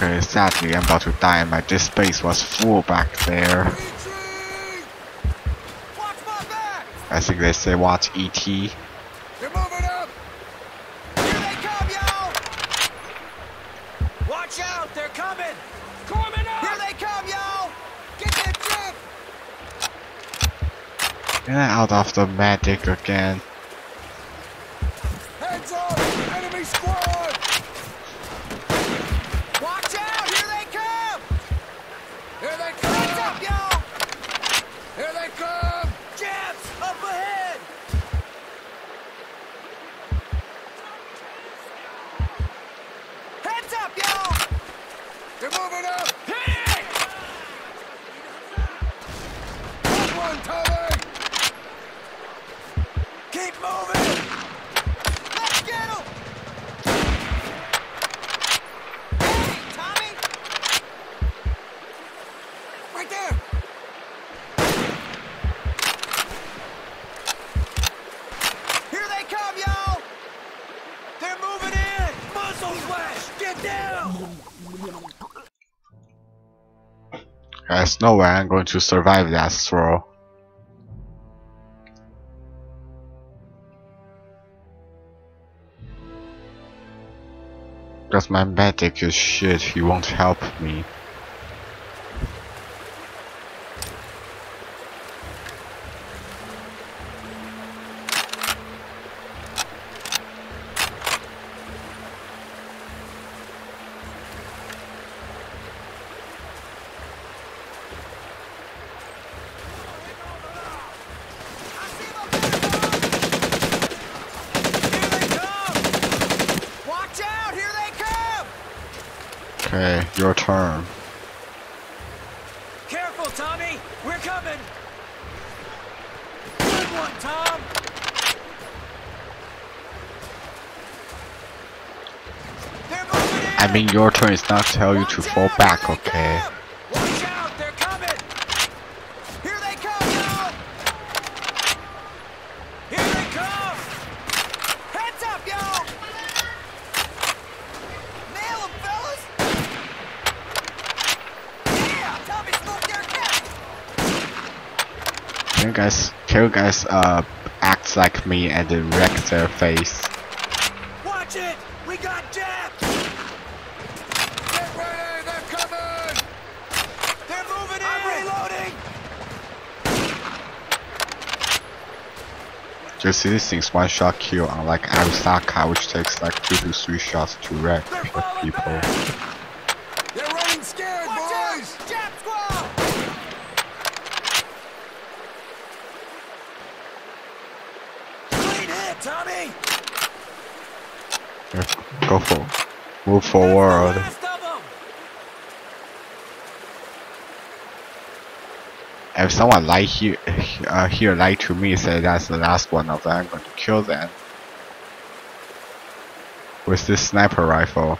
Okay, sadly I'm about to die and my disk space was full back there. I think they say watch ET. They're moving up! Here they come, y'all! Watch out! They're coming! Coming up! Here they come, y'all! Get that jump! Get out of the medic again. Heads up! Enemy squad! Watch out! Here they come! Here they Heads up, come! y'all! Here they come! Jets up ahead! Keep moving! Let's get 'em! Hey, Tommy! Right there! Here they come, y'all! They're moving in! Muzzle flash! Get down! There's no way I'm going to survive that throw. Because my medic is shit, he won't help me. Mean, your turn is not tell you to fall back, okay? you guys, can you guys, uh, act like me and wreck their face? Watch it! We got Japs! Get ready! They're coming! They're moving in! I'm reloading! You see these things one shot kill unlike Arisaka which takes like 2 to 3 shots to wreck They're people. They're running scared, Watch boys! out! Jap squad! Clean hit, Tommy! Yeah, Go for move forward. the last of 'em! If someone lie here, uh, here lie to me, say that's the last one of them, I'm going to kill them. With this sniper rifle.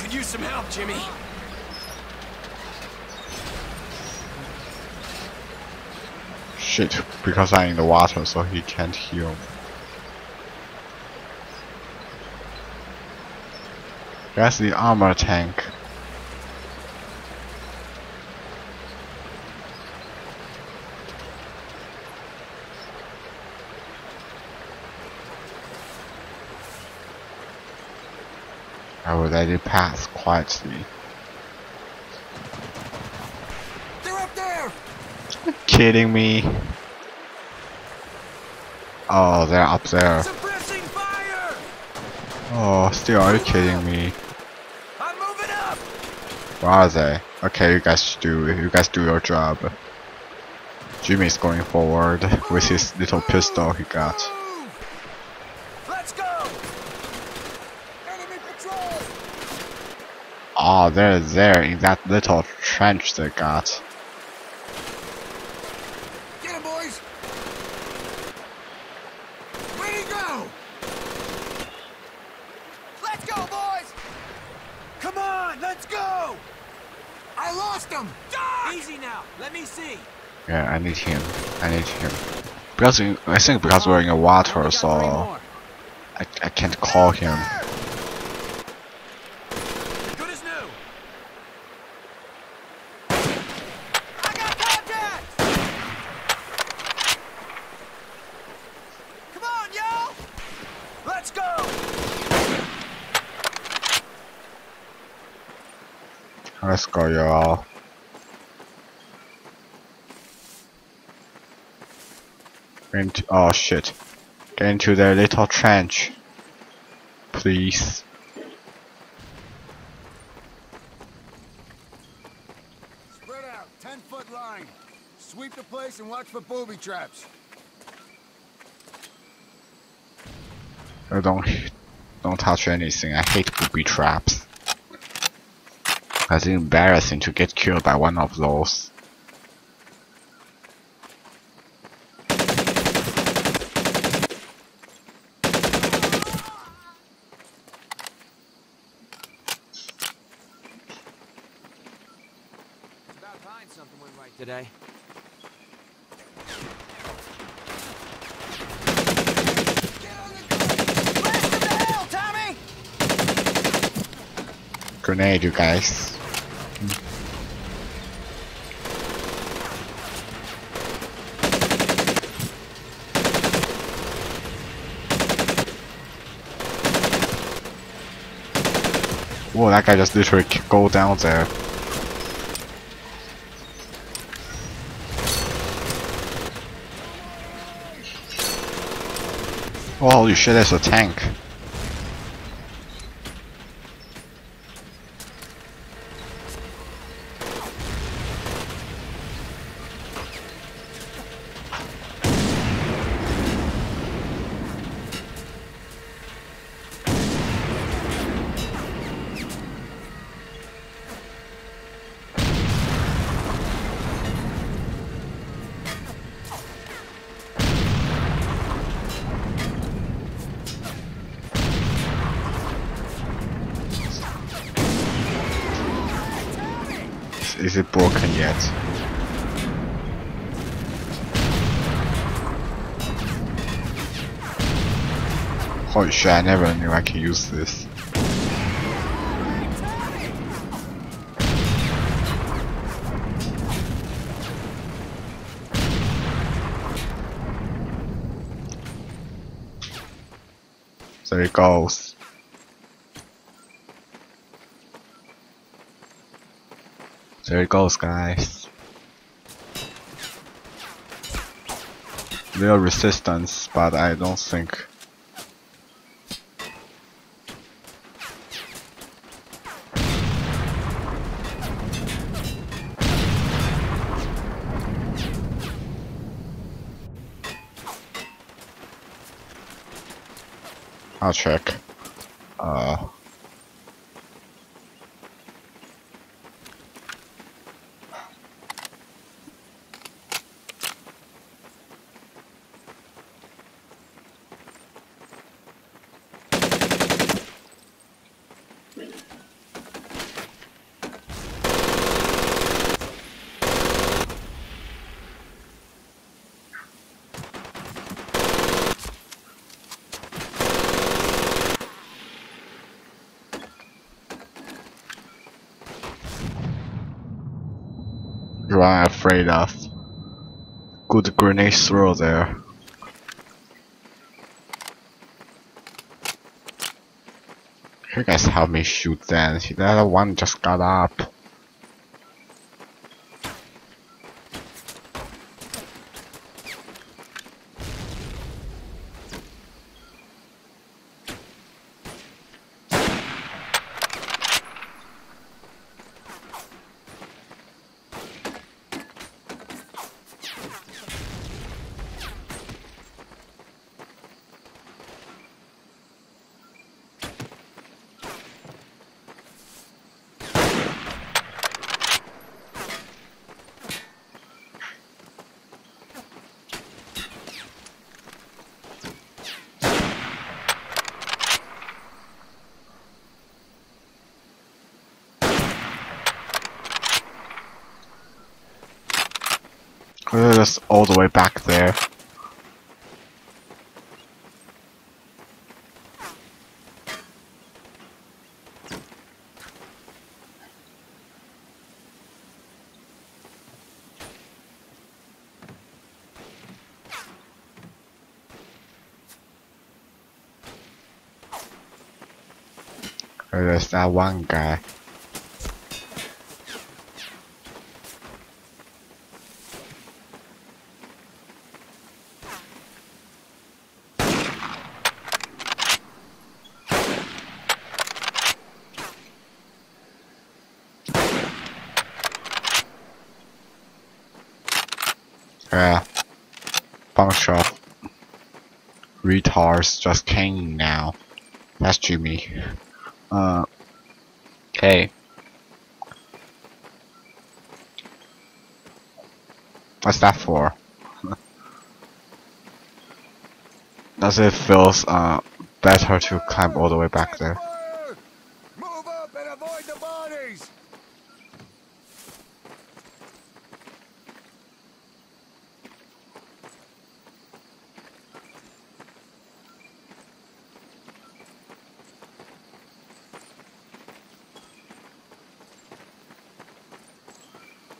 Could use some help, Jimmy. Shit, because I'm in the water, so he can't heal me. That's the armor tank. I will let it pass quietly. They're up there! Kidding me? Oh, they're up there. Oh, still, are you kidding me? I'm moving up! Where are they? Okay, you guys do you guys do your job. Jimmy's going forward with his little pistol he got. Let's go! Enemy patrol! Oh, they're there in that little trench they got. Get him, boys! Way to go! Let's go, boys! Come on! on, let's go! I lost him! Easy now. Let me see. Yeah, I need him. I need him. Because I think because we're in the water, so. I, I can't call him. Good as new. I got contact! Come on, y'all! Let's go, y'all. Into oh shit. Get into the little trench. Please. Spread out, 10 foot line. Sweep the place and watch for booby traps. I don't don't touch anything. I hate booby traps. It's embarrassing to get killed by one of those. About time something went right today. Grenade, you guys. Whoa, that guy just literally go down there. Oh, holy shit, that's a tank. Holy shit, I never knew I could use this. There it goes. There it goes, guys. Little resistance, but I don't think. I'll check. Uh. You are afraid of. Good grenade throw there. You guys help me shoot then. See, other one just got up. We're just all the way back there. There's that one guy. Yeah. Bunch of retards just hanging now. That's Jimmy. Uh, okay. What's that for? Does it feel uh, better to climb all the way back there? Fire! Move up and avoid the bodies!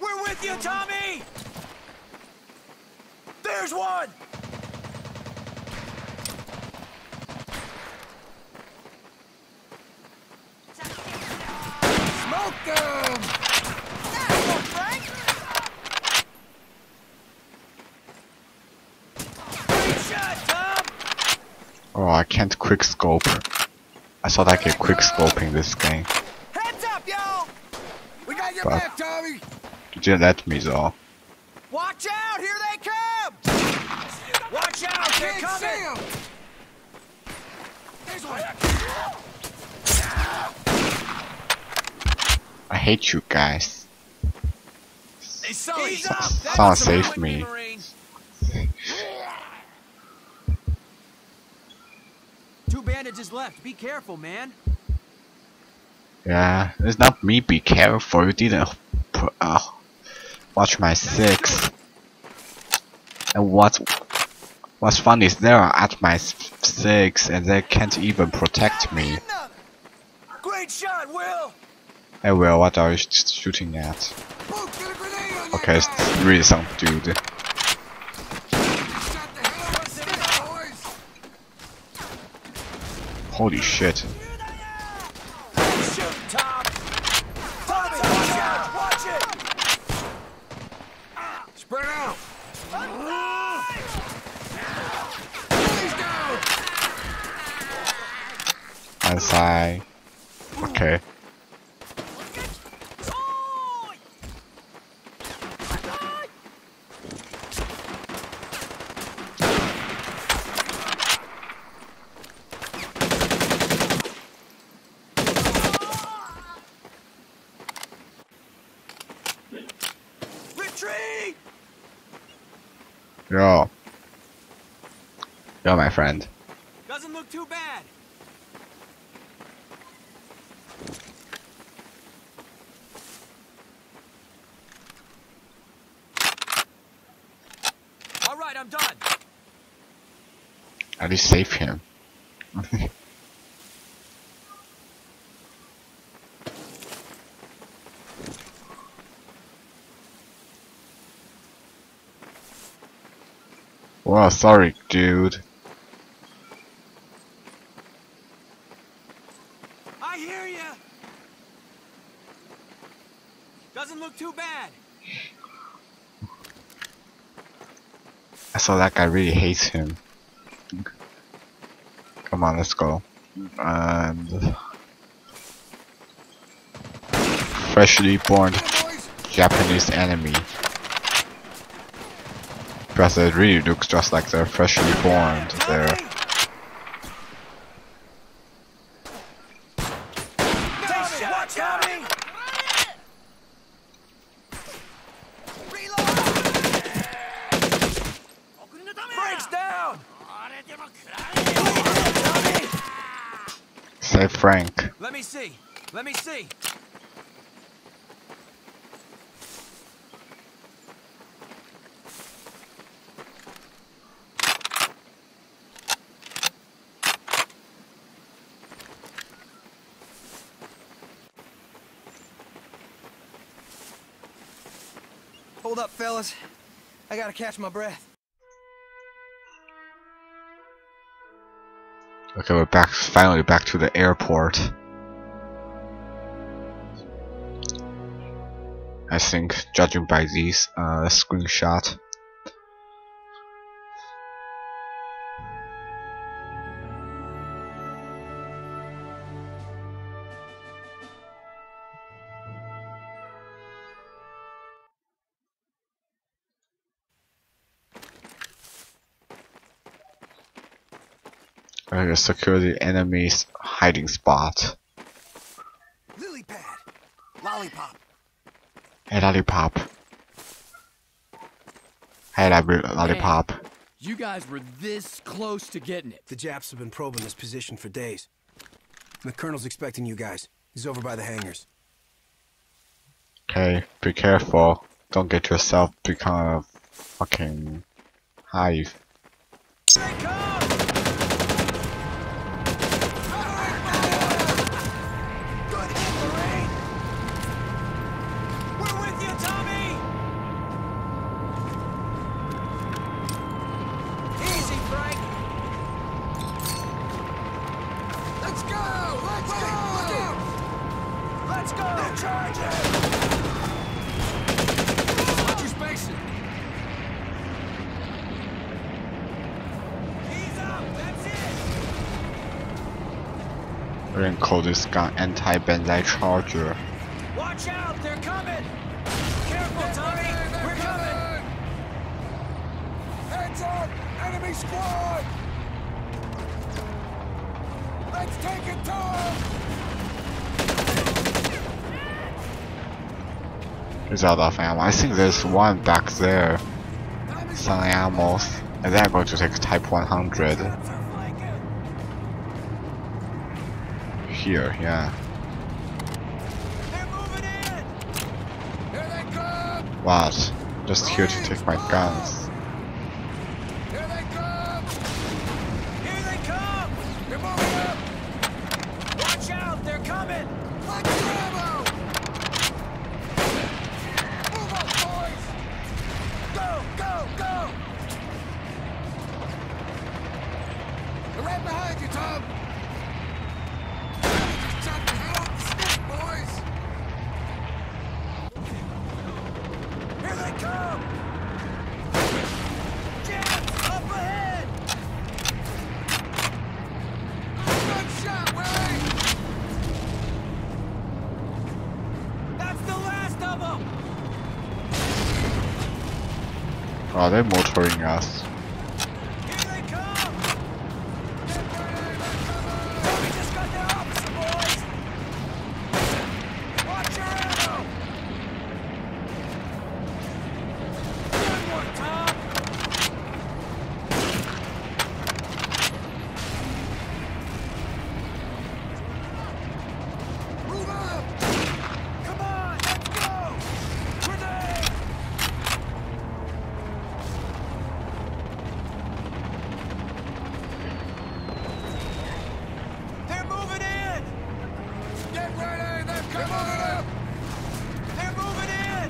We're with you, Tommy! There's one! Smoke them! Great shot, Tom! Oh, I can't quick scope. I thought I could quick scoping this game. Heads up, y'all! We got your Fuck. back, Tommy! You didn't let me though. Watch out! Here they come! Watch out! They're Can't see coming! 'em. There's one! I hate you guys. Hey, Sully! Ease up! Someone save me. Two bandages left. Be careful, man. Yeah, it's not me. Be careful. You didn't pu- uh, watch my six. And what? What's funny is they're at my six and they can't even protect me. Great shot, Will! Hey, Will, what are you sh- shooting at? Luke, get a grenade on that Okay, it's really some dude. Shut the hell up, stick, boys! Holy shit. Shoot, Tom! Tommy, watch out! Watch it! Spread out! He's down! As I. Okay. Friend. Doesn't look too bad. All right, I'm done. At least save him. Well, sorry, dude. I hear you. Doesn't look too bad. Saw that guy really hates him. Come on, let's go. And freshly born! Japanese enemy. Because it really looks just like they're freshly born there. Tommy! Nice shot, Watch Tommy! Brakes down! Tommy! Save Frank. Let me see. Let me see. Hold up, fellas. I gotta catch my breath. Okay, we're back. Finally back to the airport. I think, judging by these uh, screenshot. Uh, secure the enemy's hiding spot. Lily pad. Lollipop. Hey, lollipop. Hey, lolli- lollipop. You guys were this close to getting it. The Japs have been probing this position for days. The Colonel's expecting you guys. He's over by the hangars. Okay, be careful. Don't get yourself become a fucking hive. We're gonna call this gun anti-benzite charger. Watch out! They're coming! Careful, Tommy! We're coming! Heads up! Enemy squad! Let's take it, Tom! He's out of ammo. I think there's one back there. Some ammo. And then I'm going to take Type 100. Here, yeah. What? Just here to take my guns. Here they come! Here they come! They're moving up! Watch out! They're coming! Watch your ammo! Move up, boys! Go! Go! Go! They're right behind you, Tom! Oh, they're motoring us. Here they come! We just got their officer, boys! Watch your ammo! Good one, Tom! Move up! Come on, let's go! Grenade! They're moving in! Get ready! They're coming up! They're moving in!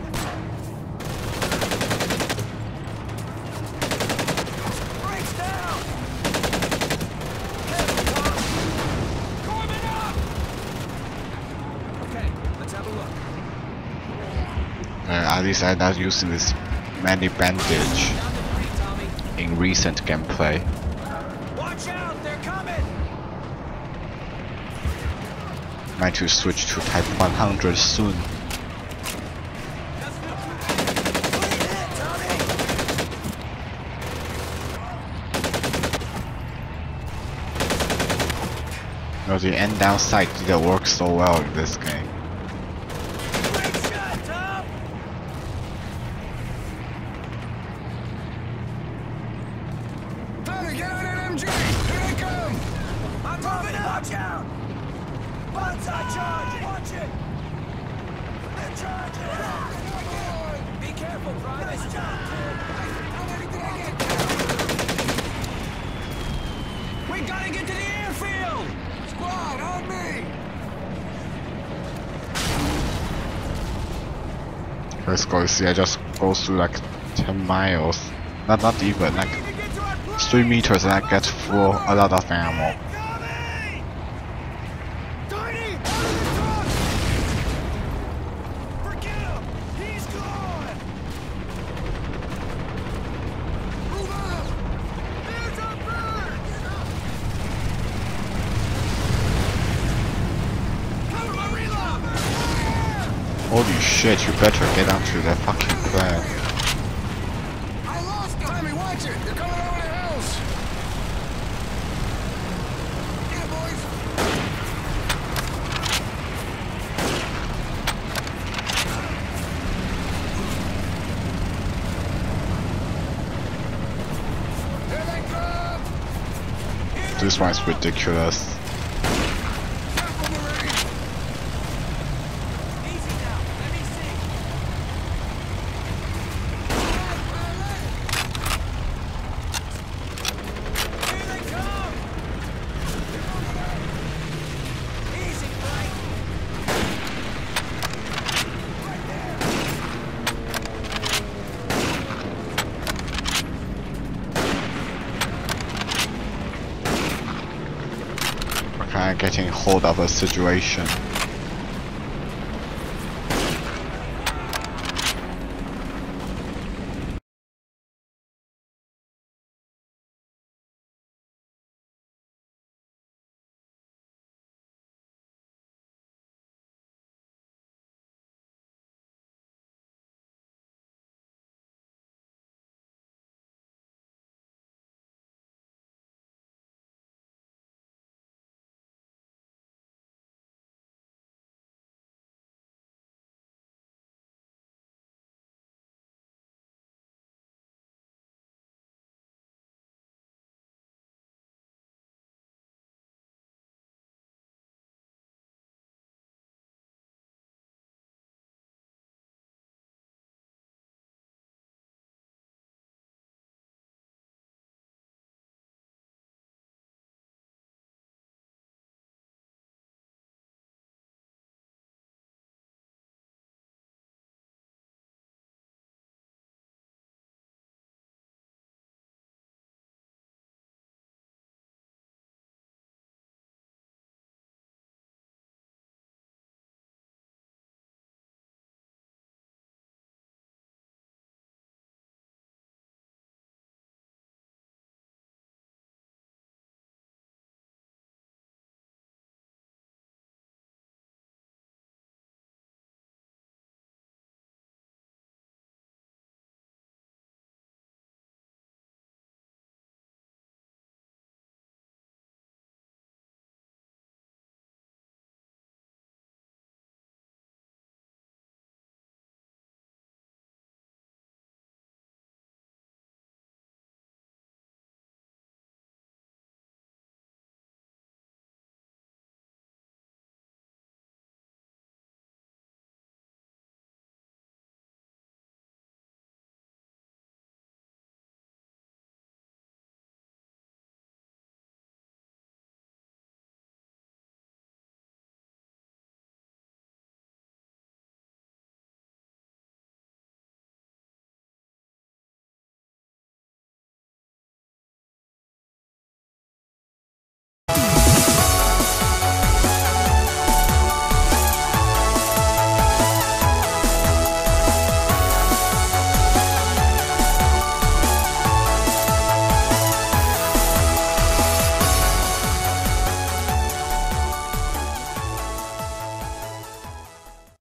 Brakes down! Careful, Tom! Corbin up! Okay, let's have a look. Uh, at least I'm not using this many bandage Down to three, Tommy. in recent gameplay. Watch out, they're coming! Might to switch to Type 100 soon. No, the end down sight didn't work so well in this game. Watch out! Banzai charge! Watch it! They're charging! Be careful, Private! Nice job, kid! How many did I get? We gotta get to the airfield! Squad, on me! Let's go see, I just goes through like 10 miles. Not not even like 3 meters and I get full a lot of ammo. Tiny! Out of the truck! Forget him! He's gone! Move out! There's our birds! Cover my reload! Holy shit, you better get onto the fucking plane. I lost them! Tommy, watch it! They're coming over the house! Yeah, boys! Here they come! This one's ridiculous. Careful, Marine! Easy now. Let me see. Here they come! Easy, Frank. We're kinda getting hold of a situation.